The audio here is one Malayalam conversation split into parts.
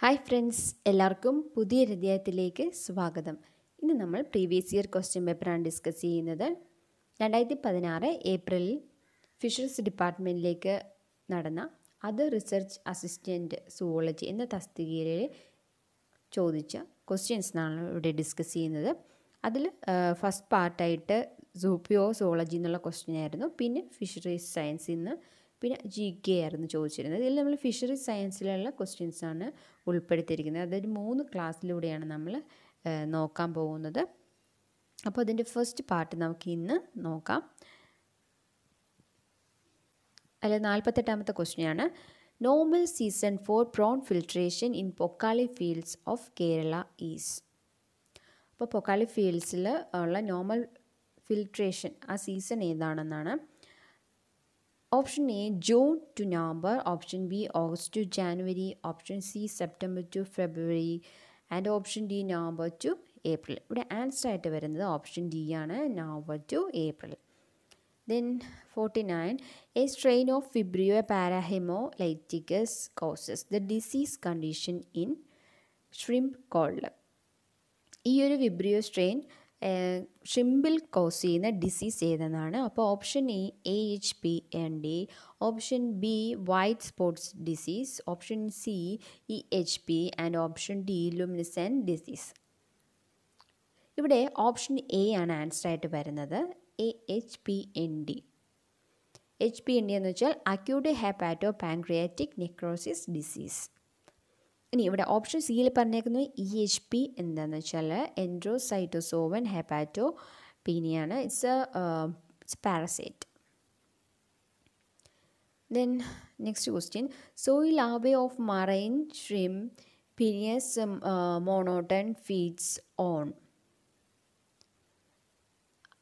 ഹായ് ഫ്രണ്ട്സ് എല്ലാവർക്കും പുതിയൊരു അധ്യായത്തിലേക്ക് സ്വാഗതം. ഇന്ന് നമ്മൾ പ്രീവിയസ് ഇയർ ക്വസ്റ്റ്യൻ പേപ്പറാണ് ഡിസ്കസ് ചെയ്യുന്നത്. രണ്ടായിരത്തി പതിനാറ് ഏപ്രിലിൽ ഫിഷറീസ് ഡിപ്പാർട്ട്മെന്റിലേക്ക് നടന്ന അത് റിസർച്ച് അസിസ്റ്റന്റ് സുവോളജി എന്ന തസ്തികയിൽ ചോദിച്ച ക്വസ്റ്റ്യൻസാണ് ഇവിടെ ഡിസ്കസ് ചെയ്യുന്നത്. അതിൽ ഫസ്റ്റ് പാർട്ടായിട്ട് സൂപ്പിയോ സുവോളജി എന്നുള്ള ക്വസ്റ്റ്യൻ ആയിരുന്നു. പിന്നെ ഫിഷറീസ് സയൻസിൽ നിന്ന് പിന്നെ ജി കെ ആയിരുന്നു ചോദിച്ചിരുന്നത്. ഇതിൽ നമ്മൾ ഫിഷറീസ് സയൻസിലുള്ള ക്വസ്റ്റ്യൻസ് ആണ് ഉൾപ്പെടുത്തിയിരിക്കുന്നത്. അതൊരു മൂന്ന് ക്ലാസ്സിലൂടെയാണ് നമ്മൾ നോക്കാൻ പോകുന്നത്. അപ്പോൾ അതിന്റെ ഫസ്റ്റ് പാർട്ട് നമുക്ക് ഇന്ന് നോക്കാം. അല്ല നാൽപ്പത്തെട്ടാമത്തെ ക്വസ്റ്റ്യനാണ് normal season for prawn filtration in Pokkali fields of Kerala is അപ്പോൾ പൊക്കാളി ഫീൽഡ്സിൽ ഉള്ള നോർമൽ ഫിൽട്രേഷൻ ആ സീസൺ ഏതാണെന്നാണ്. Option A June to November option B August to January option C September to February and option D November to April ഇവിടെ ആൻസർ ആയിട്ട് വരുന്നത് ഓപ്ഷൻ ഡി ആണ് November to April then forty nine a strain of Vibrio parahaemolyticus causes the disease condition in shrimp called ഈ ഒരു വിബ്രിയോ സ്ട്രെയിൻ ഷിംബിൽ കോസ് ചെയ്യുന്ന ഡിസീസ് ഏതെന്നാണ് അപ്പോൾ option A A H P N D option B white spots disease option C E H P and option D luminescent disease ഇവിടെ ഓപ്ഷൻ എ ആണ് ആൻസർ ആയിട്ട് വരുന്നത്. A H P N D A H P N D വെച്ചാൽ acute hepatopancreatic necrosis disease ഇനി ഇവിടെ ഓപ്ഷൻ സിയിൽ പറഞ്ഞേക്കുന്നത് ഇ എച്ച് പി എന്താണെന്ന് വെച്ചാൽ എൻഡ്രോസൈറ്റോസോവൻ hepato പീനിയാണ് it's it's parasite then next question zoeal larvae of marine shrimp Penaeus monodon feeds on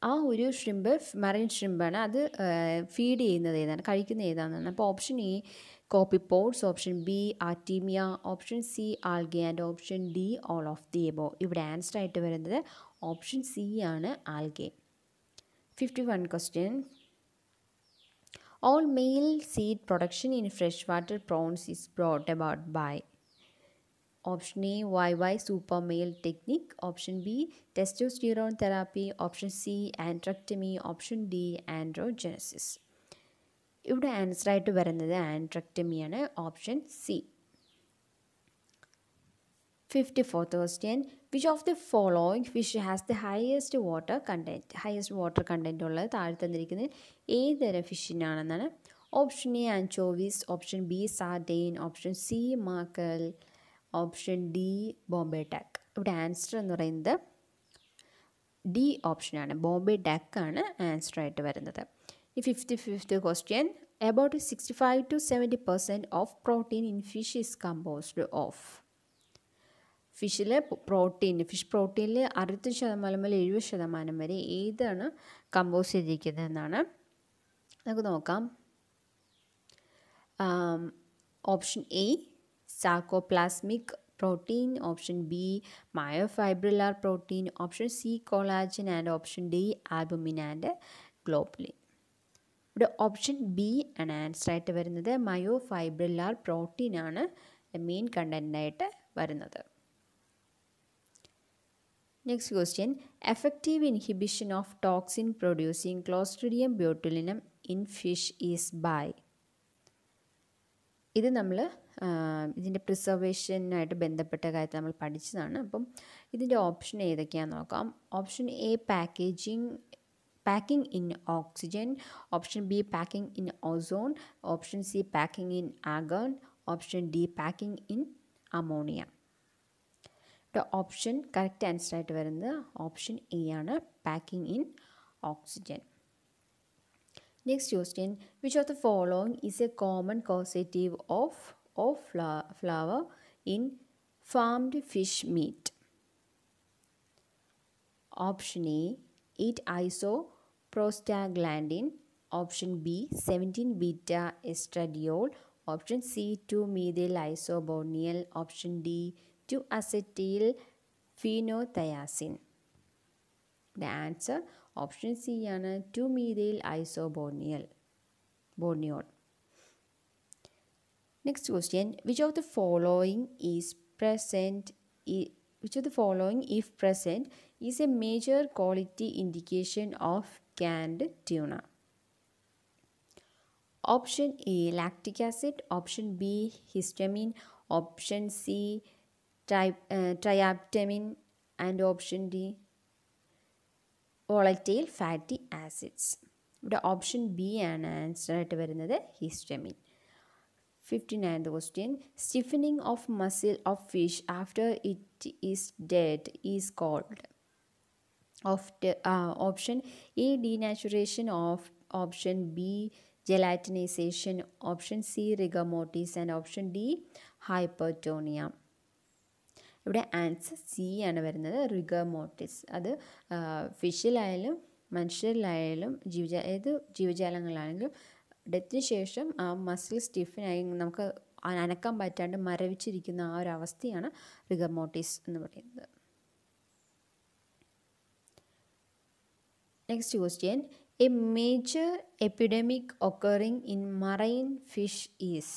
ആ ഒരു ഷ്രിമ്പ് മറൈൻ ഷ്രിമ്പാണ് അത് ഫീഡ് ചെയ്യുന്നത് ഏതാണ് കഴിക്കുന്നത് ഏതാണെന്നാണ്. അപ്പോൾ option A copepods option B artemia option C algae and option D all of the above ഇവിടെ ആൻസർ ആയിട്ട് വരുന്നത് ഓപ്ഷൻ സി ആണ് algae fifty one question all male seed production in fresh water prawns is brought about by option A Y Y super male technique option B testosterone therapy option C andrectomy option D androgenesis ഇവിടെ ആൻസർ ആയിട്ട് വരുന്നത് ആൻട്രക്ടമിയാണ് option C fifty fourth question which of the following fish has the highest water content highest water content ഉള്ളത് താഴെ തന്നിരിക്കുന്നത് ഏതുതരം ഫിഷിനാണെന്നാണ് option A anchovies option B sardine option C mackerel option D Bombay duck ഇവിടെ ആൻസർ എന്ന് പറയുന്നത് ഡി ഓപ്ഷനാണ് ബോംബെ ഡക്കാണ് ആൻസർ ആയിട്ട് വരുന്നത്. ഈ fifty fifth question about sixty five to seventy percent of protein in fish is composed of ഫിഷിൽ protein fish പ്രോട്ടീനിൽ അറുപത്തി ശതമാനം മുതൽ എഴുപത് ശതമാനം വരെ ഏതാണ് കമ്പോസ് ചെയ്തിരിക്കുന്നതെന്നാണ് നമുക്ക് നോക്കാം. Option A sarcoplasmic protein option B myofibrillar protein option C collagen and option D albumin and globulin ഇവിടെ ഓപ്ഷൻ ബി ആണ് ആൻസർ ആയിട്ട് വരുന്നത്. മയോഫൈബ്രിലാർ പ്രോട്ടീൻ ആണ് മെയിൻ കണ്ടന്റായിട്ട് വരുന്നത്. Next question effective inhibition of toxin producing Clostridium botulinum in fish is by ഇത് നമ്മൾ ഇതിന്റെ പ്രിസർവേഷനായിട്ട് ബന്ധപ്പെട്ട കാര്യത്തിൽ നമ്മൾ പഠിച്ചതാണ്. അപ്പം ഇതിന്റെ ഓപ്ഷൻ ഏതൊക്കെയാണെന്ന് നോക്കാം. Option A packaging packing in oxygen option B packing in ozone option C packing in argon option D packing in ammonia option correct answer ആയിട്ട് വരുന്നത് ഓപ്ഷൻ എ ആണ് packing in oxygen Next question, which of the following is a common causative of, of flour in farmed fish meat? Option A, 8 isoprostaglandin. Option B, 17 beta estradiol. Option C, 2 methyl. Option D, 2 acetyl phenothiazine. The answer option C ആണ് two methyl isoborneol borneol next question which of the following is present i- which of the following if present is a major quality indication of canned tuna option a lactic acid option b histamine option c tri- uh, triaptamine and option fatty acids ഇവിടെ ഓപ്ഷൻ ബി ആണ് ആൻസർ ആയിട്ട് വരുന്നത് histamine fifty ninth question stiffening of muscle of fish after it is dead is called of option A denaturation of option B gelatinization option C rigor mortis and option D hypertonia ഇവിടെ ആൻസർ സി ആണ് വരുന്നത്. റിഗമോട്ടിസ് അത് ഫിഷിലായാലും മനുഷ്യരിലായാലും ജീവജാ ഏത് ജീവജാലങ്ങളാണെങ്കിലും ഡെത്തിന് ശേഷം ആ മസിൽ സ്റ്റിഫനായി നമുക്ക് അനക്കാൻ പറ്റാണ്ട് മരവിച്ചിരിക്കുന്ന ആ ഒരു അവസ്ഥയാണ് റിഗമോട്ടിസ് എന്ന് പറയുന്നത്. Next question a major epidemic occurring in marine fish is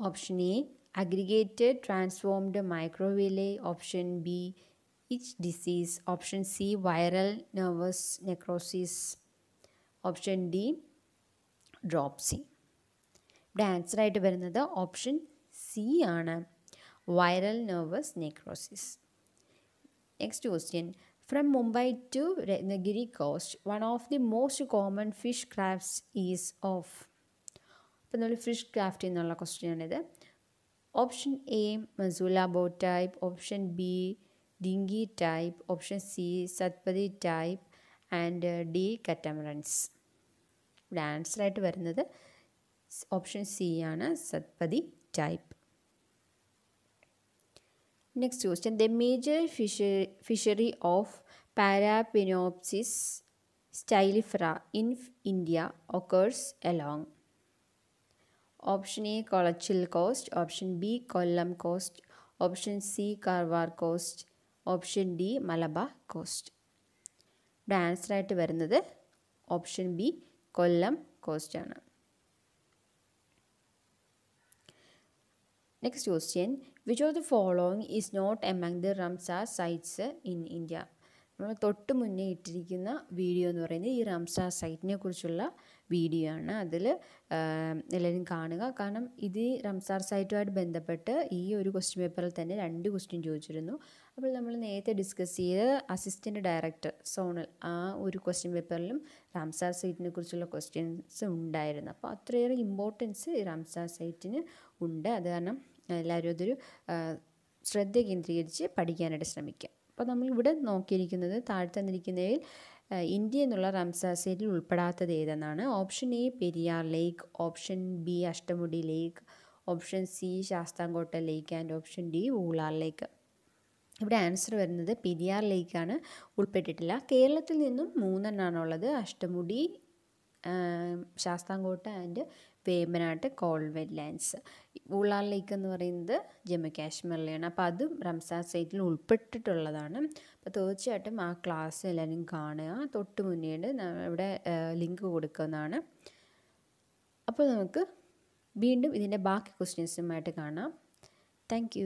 option A aggregated transformed microvilli option b each disease option c viral nervous necrosis option d dropsy ഇവിടെ ആൻസറായിട്ട് വരുന്നത് ഓപ്ഷൻ സി ആണ്. Viral nervous necrosis next question from Mumbai to Ratnagiri coast one of the most common fish crafts is of അപ്പോൾ നമ്മൾ ഫിഷ് ക്രാഫ്റ്റ് എന്നുള്ള ക്വസ്റ്റ്യൻ ആണിത്. Option A masula boat type option B dinghy type option C Satpati type and D catamarans ഇവിടെ ആൻസർ ആയിട്ട് വരുന്നത് ഓപ്ഷൻ സി ആണ് Satpati type next question the major fishery fishery of Parapenaeopsis stylifera in India occurs along option A Colachel coast option B Kollam coast option C Karwar coast option D Malabar coast ഇവിടെ ആൻസറായിട്ട് വരുന്നത് ഓപ്ഷൻ ബി കൊല്ലം കോസ്റ്റ് ആണ്. Next question which of the following is not among the Ramsar sites in India നമ്മൾ തൊട്ട് മുന്നേ ഇട്ടിരിക്കുന്ന വീഡിയോ എന്ന് പറയുന്നത് ഈ റംസാർ സൈറ്റിനെ കുറിച്ചുള്ള വീഡിയോ ആണ് അതിൽ എല്ലാവരും കാണുക. കാരണം ഇത് റംസാർ സൈറ്റുമായിട്ട് ബന്ധപ്പെട്ട് ഈ ഒരു ക്വസ്റ്റ്യൻ പേപ്പറിൽ തന്നെ രണ്ട് ക്വസ്റ്റ്യൻ ചോദിച്ചിരുന്നു. അപ്പോൾ നമ്മൾ നേരത്തെ ഡിസ്കസ് ചെയ്ത അസിസ്റ്റന്റ് ഡയറക്ടർ സോണൽ ആ ഒരു ക്വസ്റ്റ്യൻ പേപ്പറിലും റംസാർ സൈറ്റിനെ കുറിച്ചുള്ള ക്വസ്റ്റ്യൻസ് ഉണ്ടായിരുന്നു. അപ്പോൾ അത്രയേറെ ഇമ്പോർട്ടൻസ് ഈ റംസാർ സൈറ്റിന് ഉണ്ട്. അത് കാരണം എല്ലാവരും അതൊരു ശ്രദ്ധ കേന്ദ്രീകരിച്ച് പഠിക്കാനായിട്ട് ശ്രമിക്കുക. അപ്പോൾ നമ്മൾ ഇവിടെ നോക്കിയിരിക്കുന്നത് താഴെ തന്നിരിക്കുന്നതിൽ ഇന്ത്യ എന്നുള്ള റംസാസേരിൽ ഉൾപ്പെടാത്തത് ഏതെന്നാണ്? Option A Periyar lake option B Ashtamudi lake option C Sasthamkotta lake and option D Wular lake. ഇവിടെ ആൻസർ വരുന്നത് പെരിയാർ ലേക്കാണ് ഉൾപ്പെട്ടിട്ടില്ല. കേരളത്തിൽ നിന്നും മൂന്നെണ്ണമാണ് ഉള്ളത് Ashtamudi Sasthamkotta and Vembanad Kol wetlands Wular lake എന്ന് പറയുന്നത് ജമ്മു കാശ്മീരിലെയാണ് അപ്പോൾ അതും റംസാർ സൈറ്റിൽ ഉൾപ്പെട്ടിട്ടുള്ളതാണ്. അപ്പോൾ തീർച്ചയായിട്ടും ആ ക്ലാസ് എല്ലാവരും കാണുക. തൊട്ട് മുന്നേട് ഇവിടെ ലിങ്ക് കൊടുക്കുന്നതാണ്. അപ്പോൾ നമുക്ക് വീണ്ടും ഇതിന്റെ ബാക്കി ക്വസ്റ്റ്യൻസുമായിട്ട് കാണാം. താങ്ക്